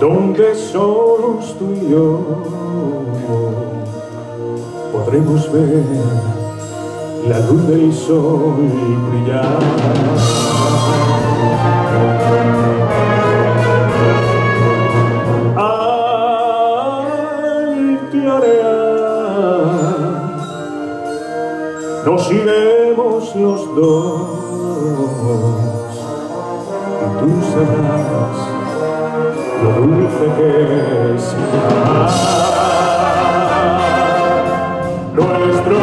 donde solos tú y yo podremos ver la luz del sol brillar. Nos iremos los dos lo dulce que es. Nuestro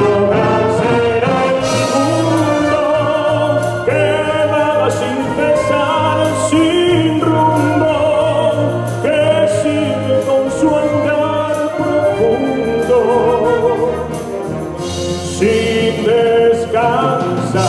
sin cesar, sin rumbo, que sigue con su andar profundo, sin descansar.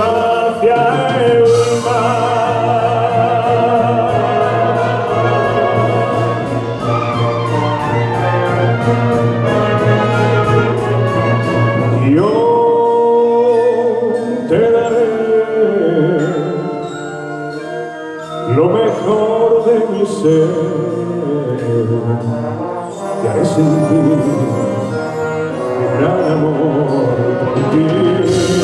Hacia el mar. Yo te daré lo mejor de mi ser, te haré sentir mi gran amor por ti.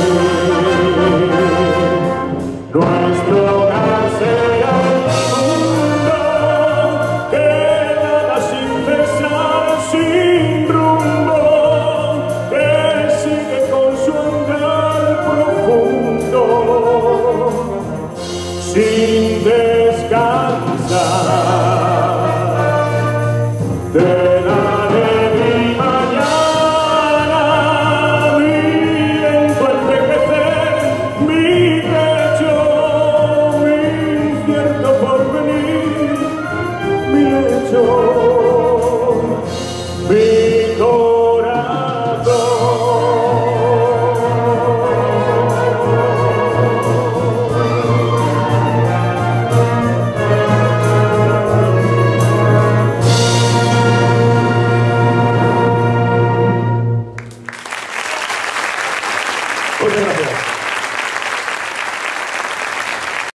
Te Muchas gracias.